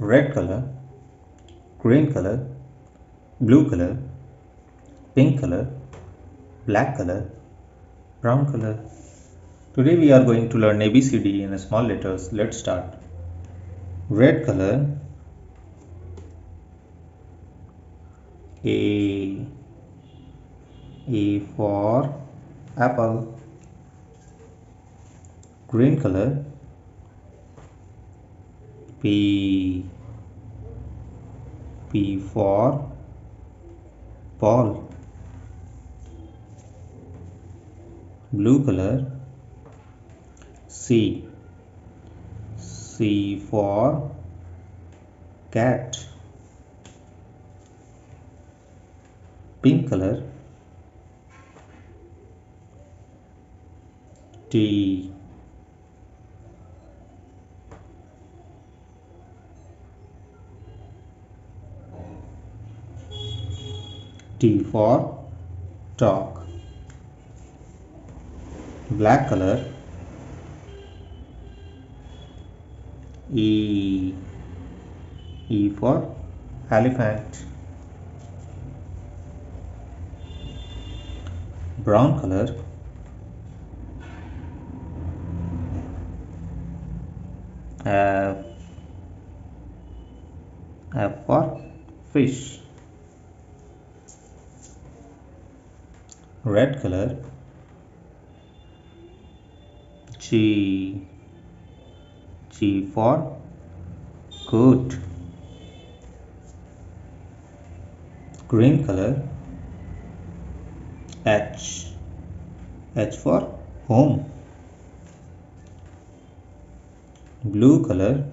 red color, green color, blue color, pink color, black color, brown color. Today we are going to learn ABCD in small letters. Let's start. Red color A A for apple. Green color P P for Paul. Blue color C C for cat. Pink color T T for talk. Black color E E for elephant. Brown color F F for fish. Red color. G G for goat green color. H H for home. Blue color.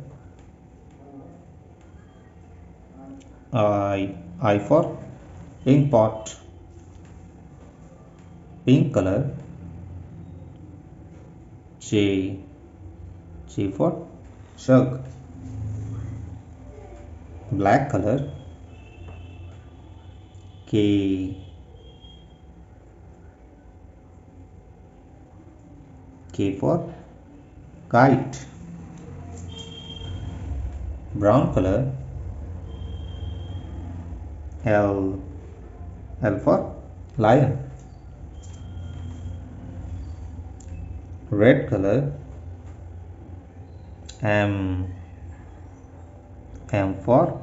I I for ink pot pink color J J for jug black color K K for kite brown color L L for lion red color M M for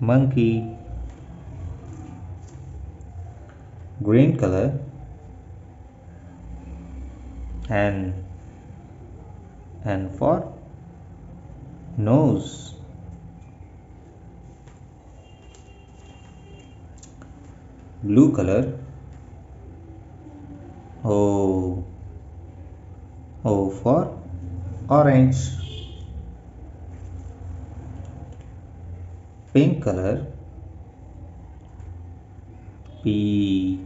monkey green color N N for nose. Blue color O O for orange. Pink color. P.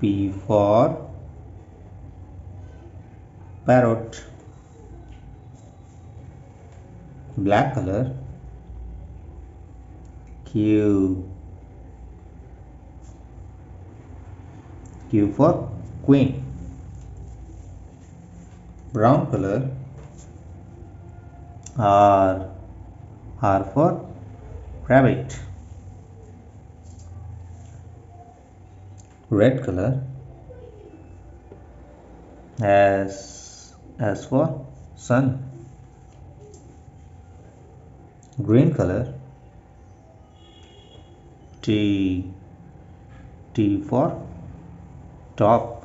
P for parrot. Black color. Q. Q for queen brown color R R for rabbit. Red color S S for sun. Green color T T for top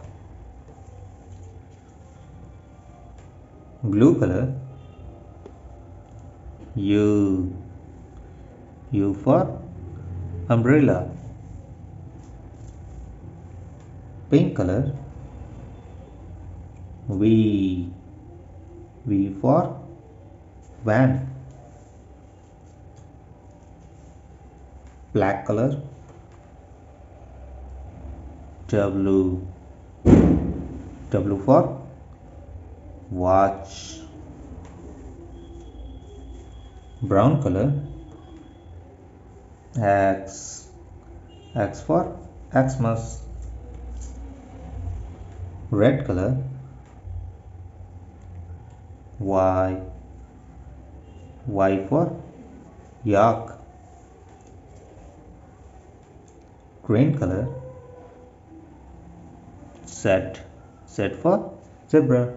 blue color U U for umbrella. Pink color V V for van. Black color W W for watch brown color X X for Xmas red color Y Y for yak. Green color. Z. Z for zebra.